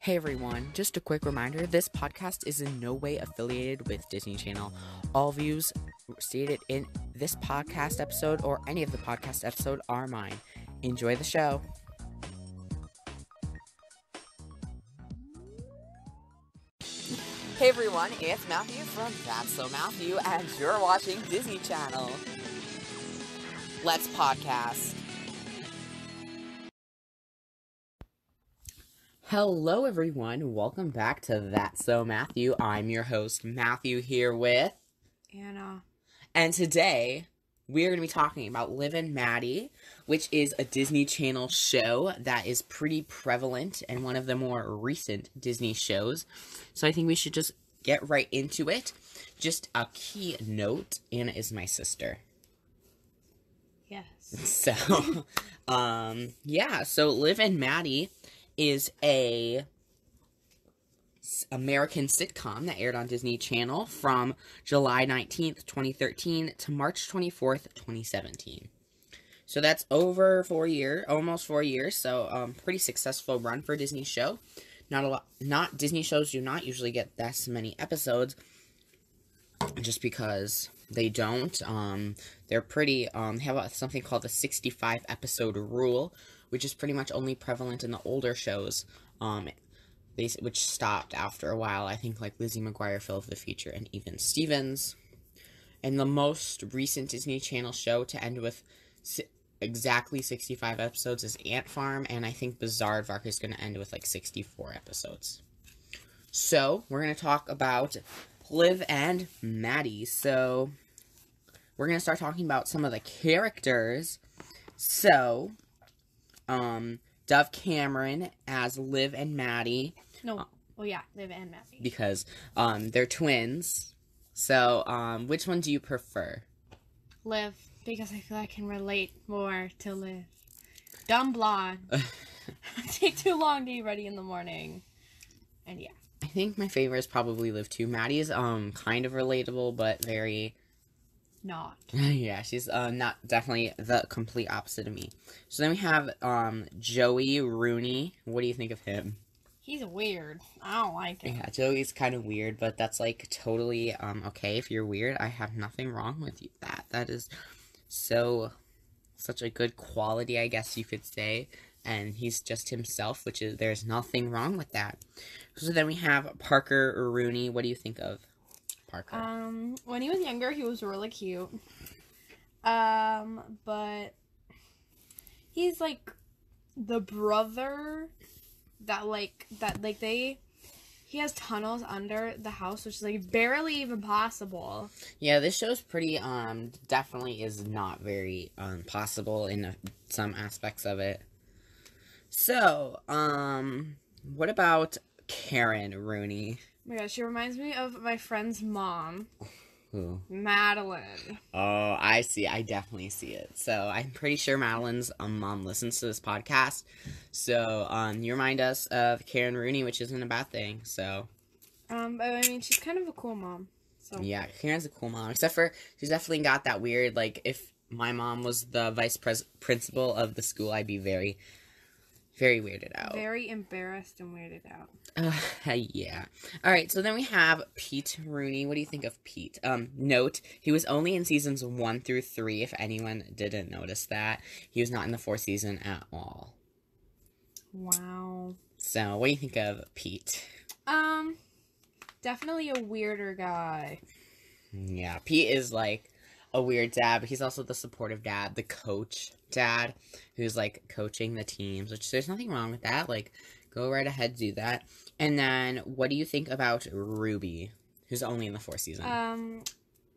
Hey everyone, just a quick reminder this podcast is in no way affiliated with Disney Channel. All views stated in this podcast episode or any of the podcast episode are mine. Enjoy the show. Hey everyone, it's Matthew from That's So Matthew, and you're watching Disney Channel. Let's podcast. Hello, everyone. Welcome back to That's So Matthew. I'm your host, Matthew, here with Anna. And today, we are going to be talking about Liv and Maddie, which is a Disney Channel show that is pretty prevalent and one of the more recent Disney shows. So I think we should just get right into it. Just a key note Anna is my sister. Yes. So, um, yeah, so Liv and Maddie is a American sitcom that aired on Disney Channel from July 19th, 2013 to March 24th, 2017. So that's over 4 year, almost 4 years, so um pretty successful run for Disney show. Not a lot not Disney shows do not usually get this many episodes just because they don't um they're pretty um have a, something called the 65 episode rule which is pretty much only prevalent in the older shows um they which stopped after a while i think like lizzie mcguire phil of the future and even stevens and the most recent disney channel show to end with si- exactly 65 episodes is ant farm and i think Bizaardvark is going to end with like 64 episodes so we're going to talk about Liv and Maddie. So we're gonna start talking about some of the characters. So, um, Dove Cameron as Liv and Maddie No. Oh yeah, Liv and Maddie. because um they're twins. So, um, which one do you prefer? Liv, because I feel I can relate more to Liv. Dumb blonde. Take too long to be ready in the morning. And yeah. I think my favorite is probably Liv too. Maddie is um kind of relatable, but very Not. yeah, she's uh, not definitely the complete opposite of me. So then we have um Joey Rooney. What do you think of him? He's weird. I don't like him. Yeah, Joey's kind of weird, but that's like totally um okay if you're weird. I have nothing wrong with you. That that is so such a good quality, I guess you could say. And he's just himself, which is there's nothing wrong with that. So then we have Parker Rooney. What do you think of Parker? Um, when he was younger, he was really cute. Um, but he's like the brother that like that like they he has tunnels under the house, which is like barely even possible. Yeah, this show's pretty um definitely is not very um possible in uh, some aspects of it. So, um what about Karen Rooney? My gosh, she reminds me of my friend's mom, Who? Madeline. Oh, I see. I definitely see it. So, I'm pretty sure Madeline's um, mom listens to this podcast. So, um you remind us of Karen Rooney, which isn't a bad thing. So, Um, but I mean, she's kind of a cool mom. So yeah, Karen's a cool mom. Except for she's definitely got that weird like if my mom was the vice pres- principal of the school, I'd be very very weirded out. very embarrassed and weirded out. Uh, yeah. All right. So then we have Pete Rooney. What do you think of Pete? Um, note he was only in seasons one through three. If anyone didn't notice that, he was not in the fourth season at all. Wow. So what do you think of Pete? Um, definitely a weirder guy. Yeah, Pete is like a weird dad, but he's also the supportive dad, the coach dad, who's like coaching the teams. Which there's nothing wrong with that. Like, go right ahead, do that. And then, what do you think about Ruby, who's only in the fourth season? Um,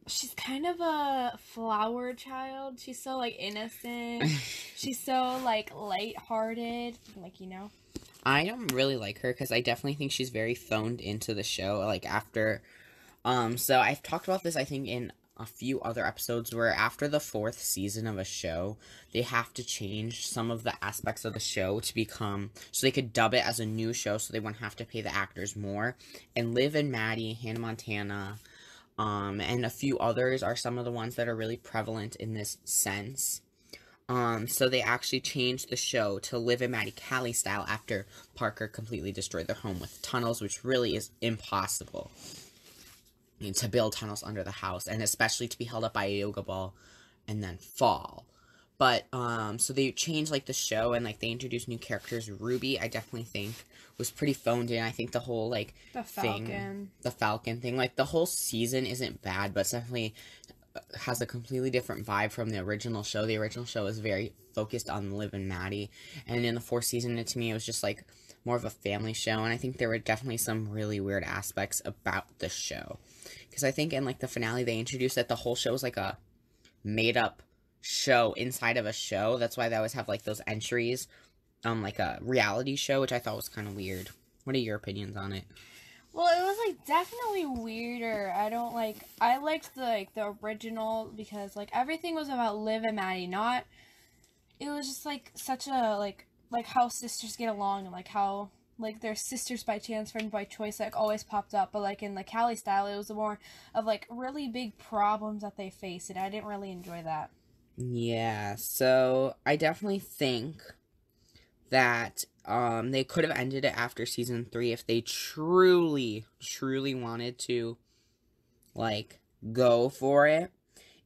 she's kind of a flower child. She's so like innocent. she's so like lighthearted, like you know. I don't really like her because I definitely think she's very phoned into the show. Like after, um, so I've talked about this. I think in a few other episodes where after the fourth season of a show, they have to change some of the aspects of the show to become so they could dub it as a new show, so they wouldn't have to pay the actors more. And Liv and Maddie, Hannah Montana, um, and a few others are some of the ones that are really prevalent in this sense. Um, so they actually changed the show to Liv and Maddie Cali style after Parker completely destroyed their home with tunnels, which really is impossible. To build tunnels under the house, and especially to be held up by a yoga ball and then fall. But um, so they changed like the show and like they introduced new characters. Ruby, I definitely think was pretty phoned in. I think the whole like The thing- Falcon. the Falcon thing, like the whole season isn't bad, but definitely uh, has a completely different vibe from the original show. The original show is very focused on Liv and Maddie, and in the fourth season, it, to me, it was just like more of a family show. And I think there were definitely some really weird aspects about the show, because I think in like the finale, they introduced that the whole show was like a made up show inside of a show. That's why they always have like those entries, um, like a reality show, which I thought was kind of weird. What are your opinions on it? Well, it was like definitely weirder. I don't like. I liked the like the original because like everything was about Liv and Maddie. Not. It was just like such a like like how sisters get along and like how like they're sisters by chance, friends by choice. Like always popped up, but like in the Cali style, it was more of like really big problems that they face, and I didn't really enjoy that. Yeah, so I definitely think that um they could have ended it after season 3 if they truly truly wanted to like go for it.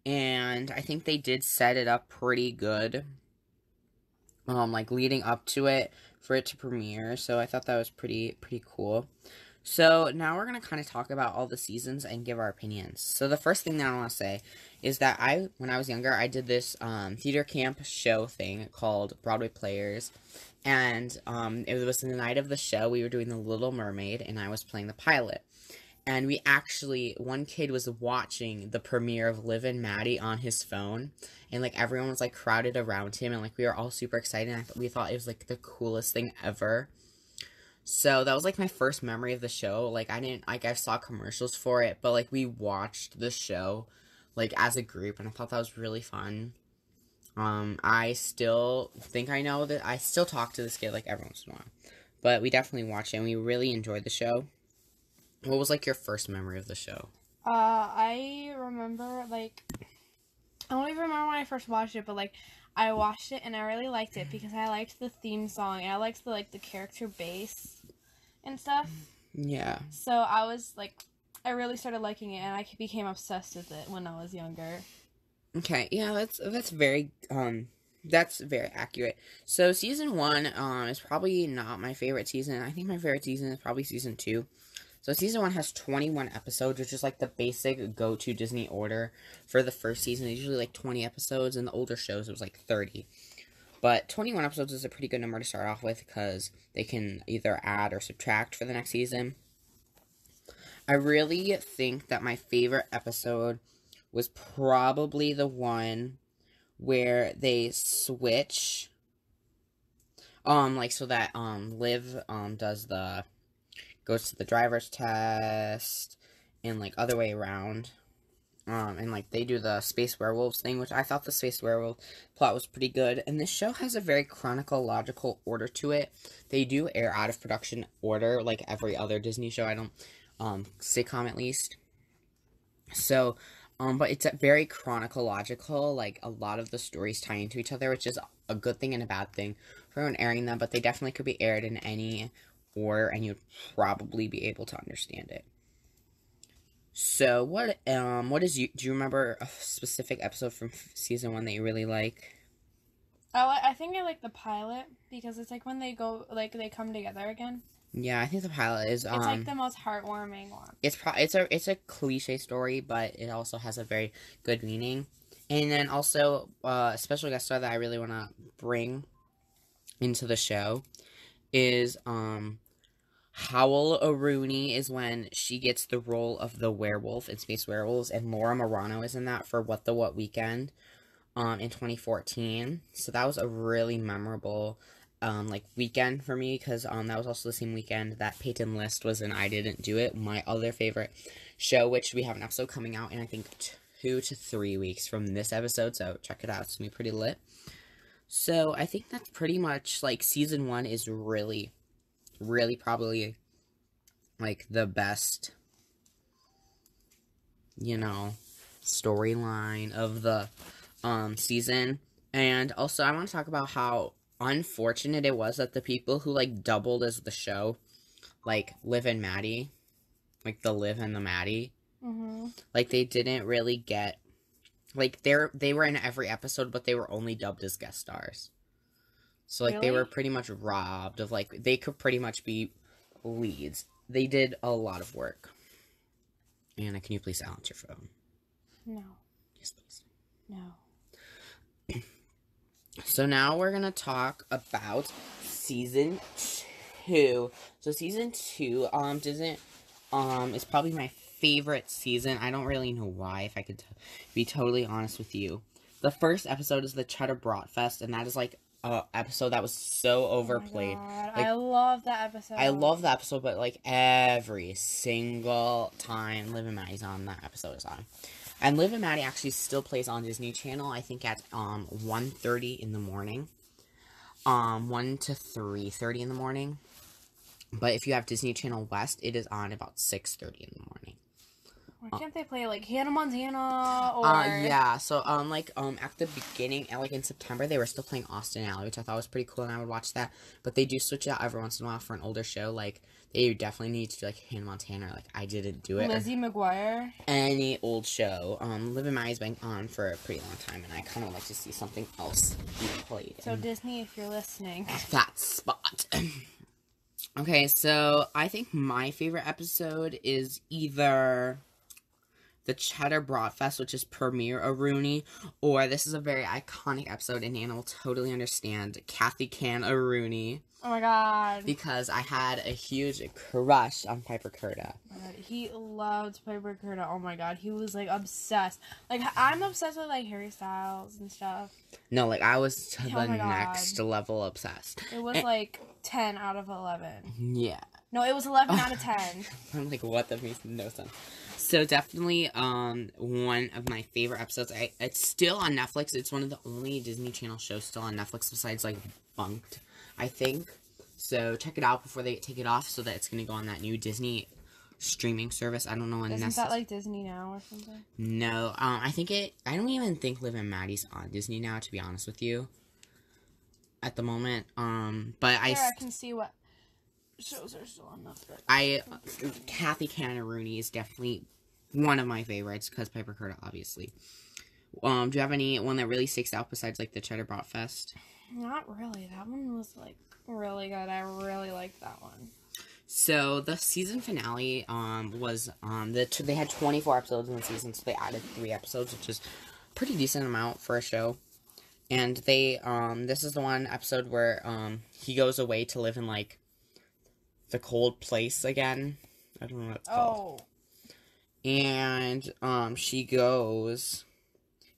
And I think they did set it up pretty good. Um like leading up to it for it to premiere. So I thought that was pretty pretty cool. So now we're going to kind of talk about all the seasons and give our opinions. So the first thing that I want to say is that I, when I was younger, I did this um, theater camp show thing called Broadway Players, and um, it was the night of the show. We were doing The Little Mermaid, and I was playing the pilot. And we actually, one kid was watching the premiere of Liv and Maddie on his phone, and like everyone was like crowded around him, and like we were all super excited. And I th- we thought it was like the coolest thing ever. So that was like my first memory of the show. Like I didn't like I saw commercials for it, but like we watched the show like as a group and I thought that was really fun. Um I still think I know that I still talk to this kid like every once in a while. But we definitely watched it and we really enjoyed the show. What was like your first memory of the show? Uh, I remember like I don't even remember when I first watched it, but like I watched it and I really liked it because I liked the theme song and I liked the like the character base and stuff. Yeah. So I was like, I really started liking it and I became obsessed with it when I was younger. Okay, yeah, that's that's very um that's very accurate. So season one um is probably not my favorite season. I think my favorite season is probably season two. So season one has twenty one episodes, which is like the basic go to Disney order for the first season. It's usually like twenty episodes, and the older shows it was like thirty. But twenty one episodes is a pretty good number to start off with because they can either add or subtract for the next season. I really think that my favorite episode was probably the one where they switch um like so that um liv um does the goes to the driver's test and like other way around um and like they do the space werewolves thing which i thought the space werewolf plot was pretty good and this show has a very chronological order to it they do air out of production order like every other disney show i don't um sitcom at least so um, but it's a very chronological. Like a lot of the stories tie into each other, which is a good thing and a bad thing for everyone airing them. But they definitely could be aired in any order, and you'd probably be able to understand it. So what um what is you do you remember a specific episode from f- season one that you really like? I li- I think I like the pilot because it's like when they go like they come together again. Yeah, I think the pilot is um It's like the most heartwarming one. it's pro- it's a it's a cliche story, but it also has a very good meaning. And then also uh, a special guest star that I really want to bring into the show is um Howl O'Rooney is when she gets the role of the werewolf in Space Werewolves, and Laura Marano is in that for What the What Weekend um in 2014. So that was a really memorable um like weekend for me because um that was also the same weekend that Peyton List was in I Didn't Do It, my other favorite show, which we have an episode coming out in I think two to three weeks from this episode. So check it out; it's gonna be pretty lit. So I think that's pretty much like season one is really, really probably like the best, you know, storyline of the um season And also, I want to talk about how unfortunate it was that the people who like doubled as the show, like Liv and Maddie, like the Liv and the Maddie, Mm-hmm. like they didn't really get, like they're they were in every episode, but they were only dubbed as guest stars. So like they were pretty much robbed of like they could pretty much be leads. They did a lot of work. Anna, can you please silence your phone? No. Yes, please. No. So now we're gonna talk about season two. So season two, um, doesn't, um, is probably my favorite season. I don't really know why. If I could t- be totally honest with you, the first episode is the Cheddar Bratfest, and that is like a episode that was so overplayed. Oh Like, I love that episode. I love that episode, but like every single time Liv and Maddie's on, that episode is on. And Liv and Maddie actually still plays on Disney Channel, I think at um 1.30 in the morning. Um 1 to 3.30 in the morning. But if you have Disney Channel West, it is on about 6.30 in the morning. Why can't they play like Hannah Montana or? Uh yeah, so um like um at the beginning uh, like in September they were still playing Austin Ally, which I thought was pretty cool and I would watch that. But they do switch it out every once in a while for an older show. Like they definitely need to do like Hannah Montana, or, like I didn't do it. Lizzie McGuire. any old show. Um Liv and Maddie's been on for a pretty long time and I kinda like to see something else be played. So Disney, if you're listening, that spot. okay, so I think my favorite episode is either the Cheddar Bratfest, which is Premiere a Rooney, or this is a very iconic episode, and Anna will totally understand Kathy Can a Rooney oh my god, because I had a huge crush on Piper Curda. Oh he loved Piper Curda. Oh my god, he was like obsessed. Like I'm obsessed with like Harry Styles and stuff. No, like I was to Oh the next level obsessed. It was Eh. like ten out of eleven. Yeah. No, it was eleven out of ten. I'm like, what? That makes no sense. So definitely, um, one of my favorite episodes. I, it's still on Netflix. It's one of the only Disney Channel shows still on Netflix besides like Bunked, I think. So check it out before they take it off, so that it's gonna go on that new Disney streaming service. I don't know when Isn't that's. that like Disney now or something? no, um, I think it. I don't even think Liv and Maddie's on Disney now. To be honest with you, at the moment, um, but I. Here, s- I can see what shows are still on Netflix. I Kathy Canna Rooney is definitely one of my favorites because Piper Curda, obviously. Um, do you have any one that really sticks out besides like the Cheddar Brat Fest? Not really. That one was like really good. I really liked that one. So the season finale um was um the they had 24 episodes in the season, so they added three episodes, which is pretty decent amount for a show. And they um this is the one episode where um he goes away to live in like the cold place again. I don't know what it's called. Oh, and um she goes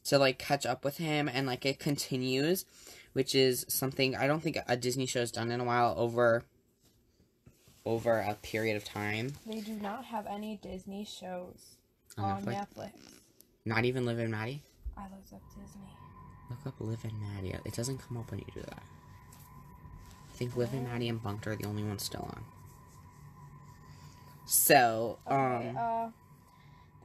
to like catch up with him and like it continues which is something i don't think a disney show's done in a while over over a period of time they do not have any Disney shows on on Netflix. Netflix. not even live and maddie I looked up Disney. look up live and maddie it doesn't come up when you do that i think live and maddie and bunked are the only ones still on so Okay, um uh,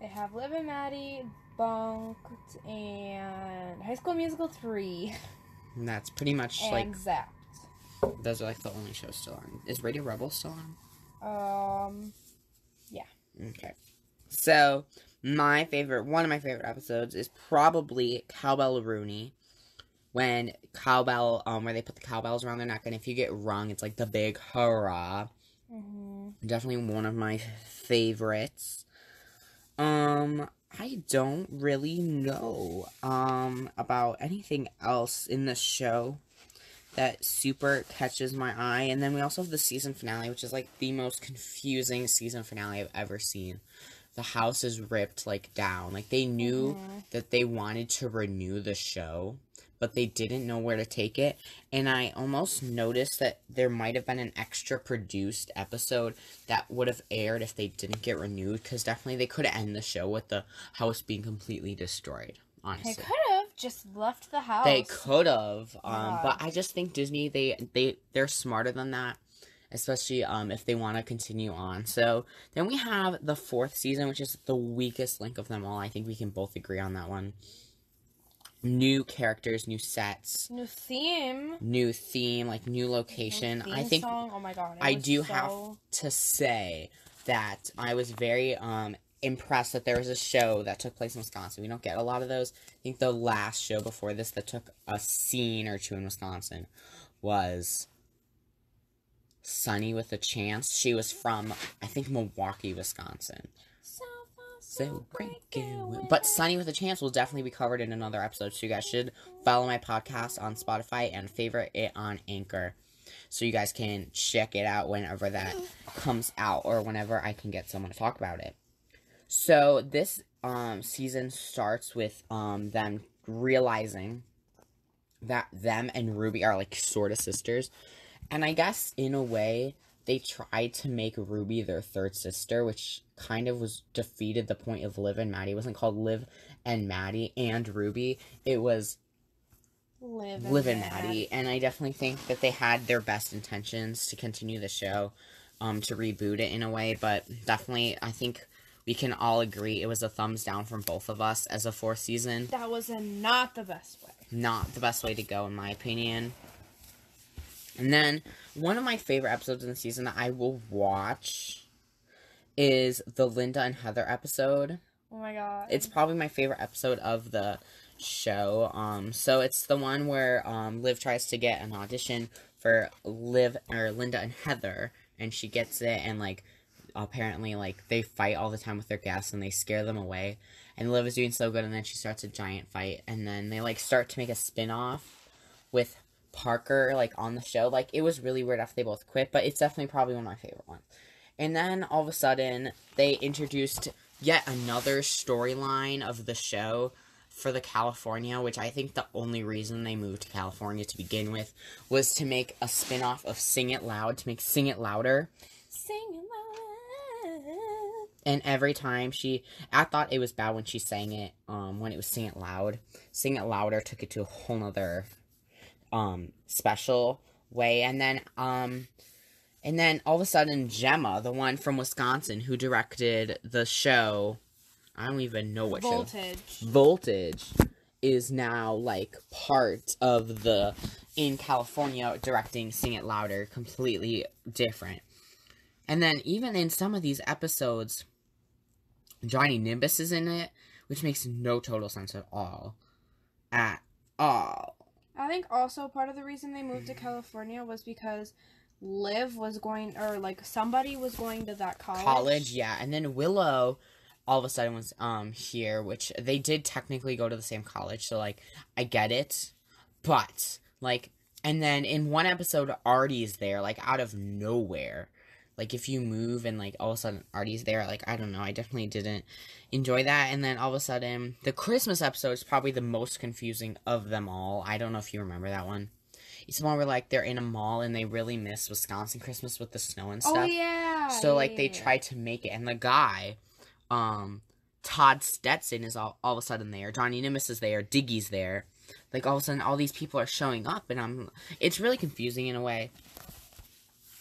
they have Liv and Maddie, Bunked, and High School Musical 3, that's pretty much and like Zapped. those are like the only shows still on is radio rebel still on Um, Yeah. Okay. So, my favorite, one of my favorite episodes is probably Cowbell Rooney. When cowbell, um, where they put the cowbells around their neck, and if you get rung, it's like the big hurrah. Hmm Definitely one of my favorites. Um, I don't really know, um, about anything else in the show that super catches my eye. And then we also have the season finale, which is like the most confusing season finale I've ever seen. The house is ripped like down. Like they knew Mhm. that they wanted to renew the show, but they didn't know where to take it. And I almost noticed that there might have been an extra produced episode that would have aired if they didn't get renewed. Because definitely they could end the show with the house being completely destroyed. Honestly. They could have just left the house. they could have, um, but I just think Disney they they they're smarter than that, especially um if they want to continue on. So then we have the fourth season, which is the weakest link of them all. I think we can both agree on that one. New characters, new sets, New theme. new theme, like new new location. I think Song. Oh my god. I do have to say that I was very um impressed that there was a show that took place in Wisconsin. We don't get a lot of those. I think the last show before this that took a scene or two in Wisconsin was Sunny with a Chance. She was from I think Milwaukee, Wisconsin. So great, but Sunny with a Chance will definitely be covered in another episode. So you guys should follow my podcast on Spotify and favorite it on Anchor, so you guys can check it out whenever that comes out or whenever I can get someone to talk about it. So this um season starts with um them realizing that them and Ruby are like sort of sisters, and I guess in a way they tried to make Ruby their third sister, which kind of was defeated the point of Liv and Maddie. It wasn't called Liv and Maddie and Ruby. It was Live, Liv and Maddie, and I definitely think that they had their best intentions to continue the show, um, to reboot it in a way. But definitely, I think we can all agree it was a thumbs down from both of us as a fourth season. That was a, not the best way. Not the best way to go, in my opinion. And then one of my favorite episodes in the season that I will watch is the Linda and Heather episode. Oh my god. It's probably my favorite episode of the show. Um, so it's the one where um Liv tries to get an audition for Liv or Linda and Heather, and she gets it, and like apparently like they fight all the time with their guests and they scare them away. And Liv is doing so good, and then she starts a giant fight, and then they like start to make a spin off with Parker like on the show. Like it was really weird after they both quit, but it's definitely probably one of my favorite ones. And then all of a sudden they introduced yet another storyline of the show for the California, which I think the only reason they moved to California to begin with was to make a spin-off of Sing It Loud, to make Sing It Louder. Sing it loud. And every time she I thought it was bad when she sang it, um, when it was Sing It Loud. Sing It Louder took it to a whole nother um special way. And then um and then all of a sudden Gemma, the one from Wisconsin who directed the show I don't even know what show Voltage. Voltage is now like part of the in California directing Sing It Louder, completely different. And then even in some of these episodes, Johnny Nimbus is in it, which makes no total sense at all. At all. I think also part of the reason they moved to California was because Liv was going, or like somebody was going to that college. College, yeah. And then Willow all of a sudden was um here, which they did technically go to the same college, so like I get it. But like and then in one episode Artie's there, like out of nowhere. Like if you move and like all of a sudden Artie's there, like I don't know, I definitely didn't enjoy that. And then all of a sudden the Christmas episode is probably the most confusing of them all. I don't know if you remember that one. It's one where like they're in a mall and they really miss Wisconsin Christmas with the snow and stuff. Oh yeah. So like they try to make it, and the guy, um, Todd Stetson is all, all of a sudden there. Johnny Nimbus is there. Diggy's there. Like all of a sudden, all these people are showing up, and I'm. It's really confusing in a way.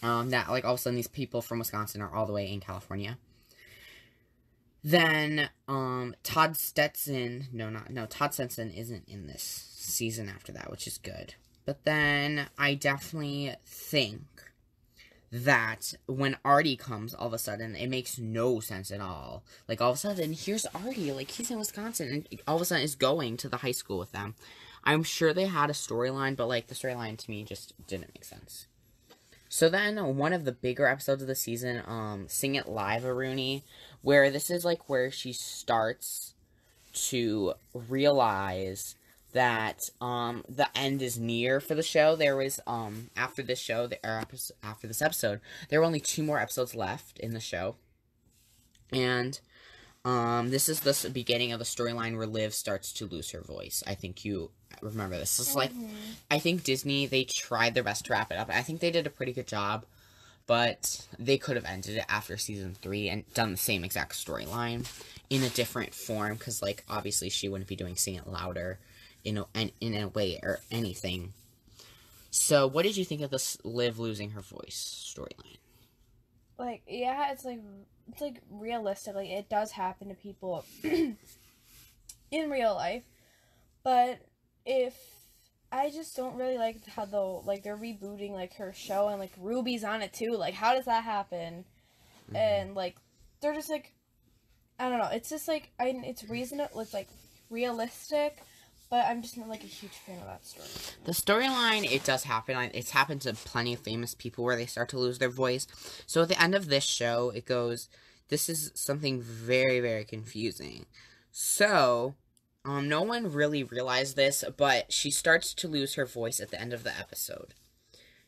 Um, that like all of a sudden these people from Wisconsin are all the way in California. Then, um, Todd Stetson. No, not no. Todd Stetson isn't in this season after that, which is good. But then I definitely think that when Artie comes, all of a sudden, it makes no sense at all. Like, all of a sudden, here's Artie, like, he's in Wisconsin, and all of a sudden is going to the high school with them. I'm sure they had a storyline, but, like, the storyline to me just didn't make sense. So then, one of the bigger episodes of the season, um, Sing It Live, Rooney, where this is, like, where she starts to realize that um the end is near for the show. There was um after this show, the after this episode, there were only two more episodes left in the show, and um this is the beginning of the storyline where Liv starts to lose her voice. I think you remember this. Is like Mhm. I think Disney they tried their best to wrap it up. I think they did a pretty good job, but they could have ended it after season three and done the same exact storyline in a different form because like obviously she wouldn't be doing sing it louder in a in, in a way or anything. So what did you think of this Liv losing her voice storyline? like yeah, it's like it's like realistic. Like it does happen to people in real life, but if I just don't really like how the like they're rebooting like her show and like Ruby's on it too. Like how does that happen? Mm-hmm. And like they're just like I don't know. It's just like I it's reasonable. It's like realistic, but I'm just not like a huge fan of that story. The storyline, it does happen. It's happened to plenty of famous people where they start to lose their voice. So at the end of this show, it goes, this is something very, very confusing. So, um, no one really realized this, but she starts to lose her voice at the end of the episode,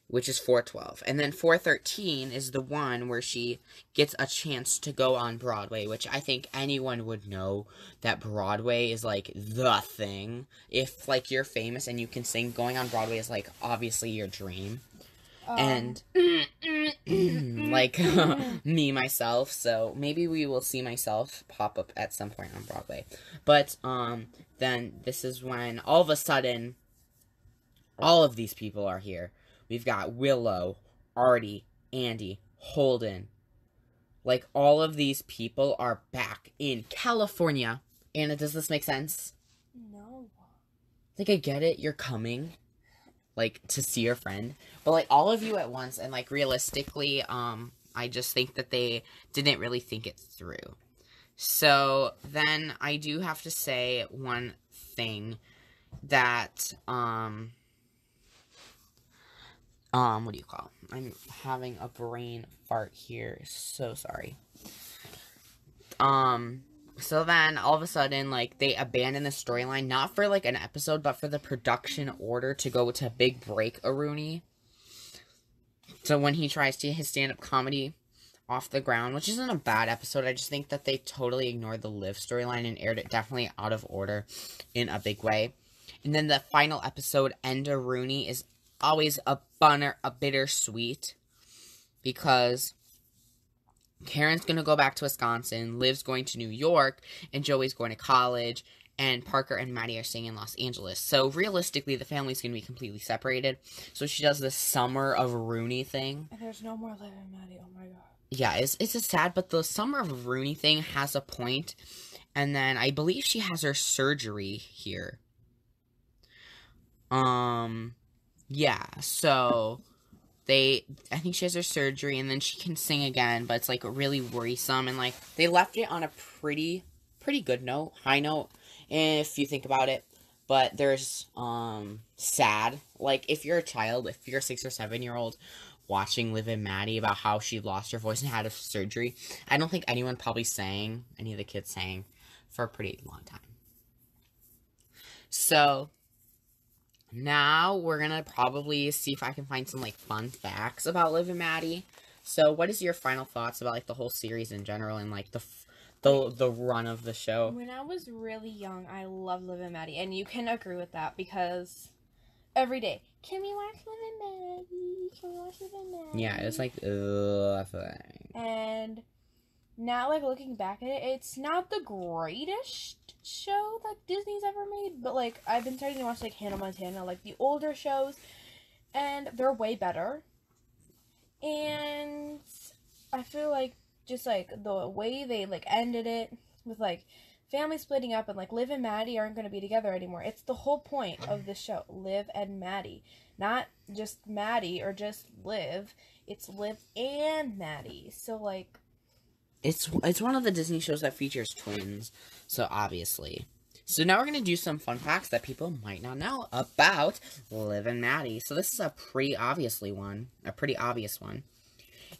which is 412. And then 413 is the one where she gets a chance to go on Broadway, which I think anyone would know that Broadway is like the thing. If like you're famous and you can sing, going on Broadway is like obviously your dream. Um, and like me myself, so maybe we will see myself pop up at some point on Broadway. But um then this is when all of a sudden all of these people are here. We've got Willow, Artie, Andy, Holden. Like all of these people are back in California. Anna, does this make sense? no. Like I get it, you're coming like to see your friend, but like all of you at once and like realistically, um I just think that they didn't really think it through. So then I do have to say one thing that um um what do you call? it? I'm having a brain fart here. So sorry. Um so then all of a sudden like they abandon the storyline not for like an episode but for the production order to go to a big break A-Rooney. So when he tries to his stand-up comedy off the ground, which isn't a bad episode, I just think that they totally ignored the live storyline and aired it definitely out of order in a big way. And then the final episode, End Rooney, is always a bunner a bittersweet because Karen's gonna go back to Wisconsin, Liv's going to New York, and Joey's going to college, and Parker and Maddie are staying in Los Angeles. So realistically, the family's gonna be completely separated. So she does this summer of Rooney thing. And there's no more Liv and Maddie. Oh my god. Yeah, it's it's sad, but the summer of Rooney thing has a point. point, and then I believe she has her surgery here. Um, yeah, so they I think she has her surgery and then she can sing again, but it's like really worrisome and like they left it on a pretty pretty good note, high note if you think about it. But there's um sad. Like if you're a child, if you're a 6 or 7 year old watching Liv and Maddie about how she lost her voice and had a surgery, I don't think anyone probably sang, any of the kids sang for a pretty long time. So now we're gonna probably see if I can find some like fun facts about Liv and Maddie. So, what is your final thoughts about like the whole series in general and like the f- the the run of the show? When I was really young, I loved Liv and Maddie, and you can agree with that because every day, can we watch Liv and Maddie? Can we watch Liv and Maddie? Yeah, it's like ugh thing. and now like looking back at it, it's not the greatest show that Disney's ever made, but like I've been starting to watch like Hannah Montana, like the older shows, and they're way better. And I feel like just like the way they like ended it with like family splitting up and like Liv and Maddie aren't going to be together anymore. It's the whole point of the show, Liv and Maddie, not just Maddie or just Liv. It's Liv and Maddie. So like It's it's one of the Disney shows that features twins, so obviously. So now we're gonna do some fun facts that people might not know about Liv and Maddie. So this is a pretty obviously one, a pretty obvious one.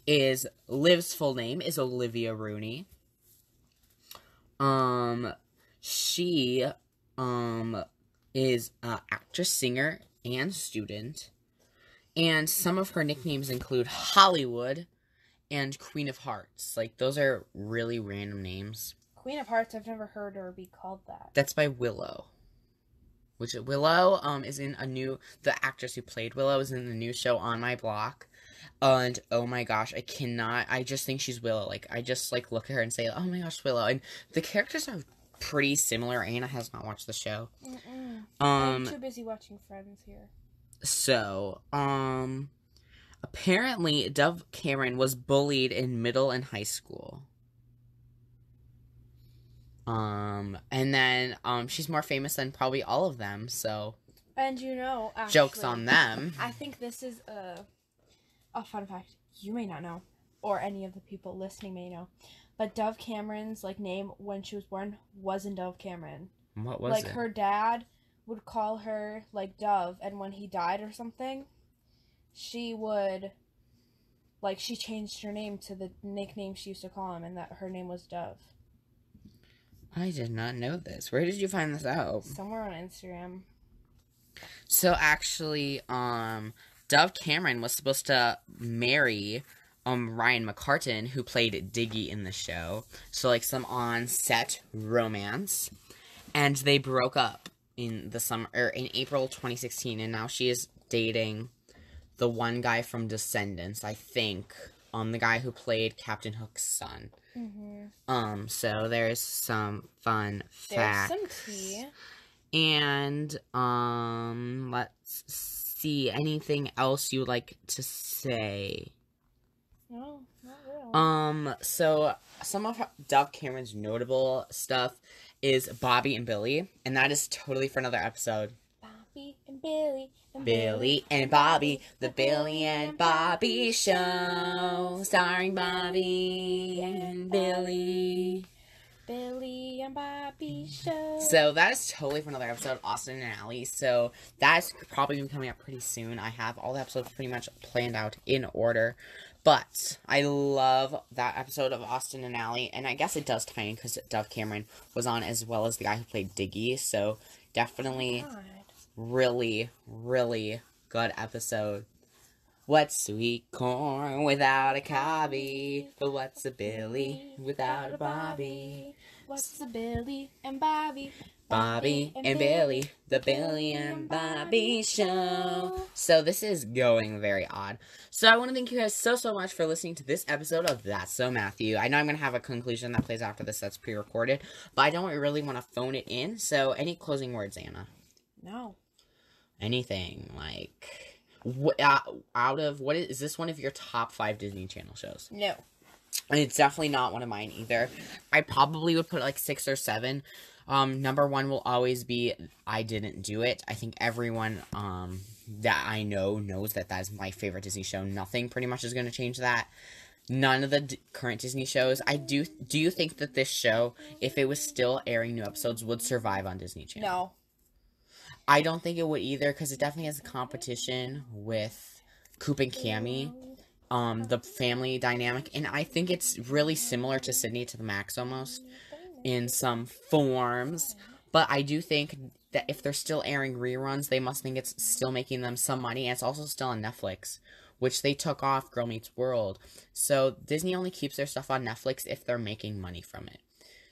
Is Liv's full name is Olivia Rooney. Um, she um is a actress, singer, and student. And some of her nicknames include Hollywood and Queen of Hearts. Like those are really random names. Queen of Hearts, I've never heard her be called that. That's by Willow. Which Willow um is in a new the actress who played Willow is in the new show on my block. And oh my gosh, I cannot I just think she's Willow. Like I just like look at her and say, "Oh my gosh, Willow." And the characters are pretty similar. Anna has not watched the show. Mm-mm. Um I'm too busy watching Friends here. So, um, apparently Dove Cameron was bullied in middle and high school. Um, and then um, she's more famous than probably all of them. So, And you know, Jokes on them. I think this is a a fun fact you may not know, or any of the people listening may know. But Dove Cameron's like name when she was born wasn't Dove Cameron. What was like it? her dad would call her like Dove, and when he died or something, she would like she changed her name to the nickname she used to call him, and that her name was Dove. I did not know this. Where did you find this out? Somewhere on Instagram. So actually, um, Dove Cameron was supposed to marry um Ryan McCartan, who played Diggy in the show. So like some on-set romance, and they broke up in the summer or in April 2016, and now she is dating the one guy from Descendants, I think. Um, the guy who played Captain Hook's son. Mm-hmm. Um, so there's some fun facts. There's some tea. And um let's see anything else you would like to say. No, not really. Um so some of Dove Cameron's notable stuff is Bobby and Billy, and that is totally for another episode. Bobby and Billy and Billy and Bobby, the Billy and Bobby show, starring Bobby and Billy. Billy and Bobby show. So that is totally for another episode, Austin and Ally. So that's probably gonna be coming up pretty soon. I have all the episodes pretty much planned out in order. But I love that episode of Austin and Ally, and I guess it does tie in because Dove Cameron was on as well as the guy who played Diggy. So definitely, God. Really, really good episode. What's sweet corn without a cobby? But what's a Billy without a Bobby? What's a Billy and Bobby? Bobby and Billy, the Billy and Bobby show. So this is going very odd. So I want to thank you guys so so much for listening to this episode of That's So Matthew. I know I'm gonna have a conclusion that plays after this that's pre-recorded, but I don't really want to phone it in. So any closing words, Anna? No. Anything like wh- uh, out of what is, is this one of your top five Disney Channel shows? No. And it's definitely not one of mine either. I probably would put like six or seven. Um, number one will always be I didn't do it. I think everyone um that I know knows that that is my favorite Disney show. Nothing pretty much is going to change that. None of the d- current Disney shows. I do. Do you think that this show, if it was still airing new episodes, would survive on Disney Channel? No. I don't think it would either because it definitely has a competition with Coop and Cami um the family dynamic. And i think it's really similar to sydney to the max almost in some forms. But i do think that if they're still airing reruns they must think it's still making them some money. And it's also still on netflix which they took off girl meets world. So disney only keeps their stuff on netflix if they're making money from it.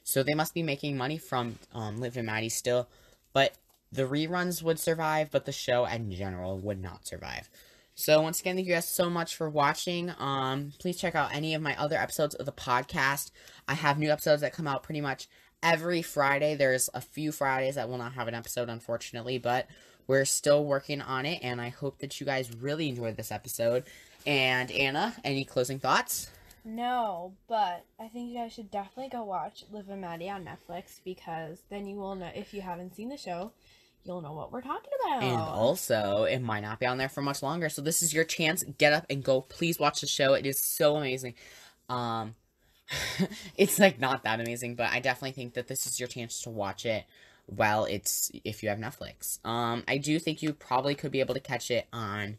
So they must be making money from um, liv and maddie still. But the reruns would survive but the show in general would not survive so once again, thank you guys so much for watching. Um, please check out any of my other episodes of the podcast. I have new episodes that come out pretty much every Friday. There's a few Fridays that will not have an episode, unfortunately, but we're still working on it, and I hope that you guys really enjoyed this episode. And Anna, any closing thoughts? No, but I think you guys should definitely go watch Liv and Maddie on Netflix because then you will know if you haven't seen the show, you'll know what we're talking about. And also, it might not be on there for much longer. So this is your chance. Get up and go. Please watch the show. It is so amazing. Um, it's like not that amazing, but I definitely think that this is your chance to watch it. while it's if you have Netflix. Um, I do think you probably could be able to catch it on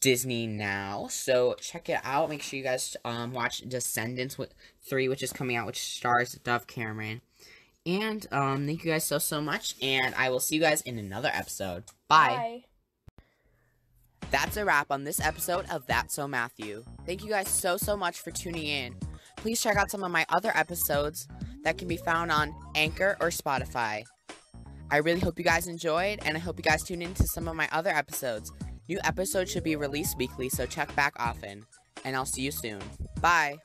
Disney now. So check it out. Make sure you guys um watch Descendants with three, which is coming out, which stars Dove Cameron. And um, thank you guys so so much, and I will see you guys in another episode. Bye. That's a wrap on this episode of That's So Matthew. Thank you guys so so much for tuning in. Please check out some of my other episodes that can be found on Anchor or Spotify. I really hope you guys enjoyed, and I hope you guys tune in to some of my other episodes. New episodes should be released weekly, so check back often. And I'll see you soon. Bye.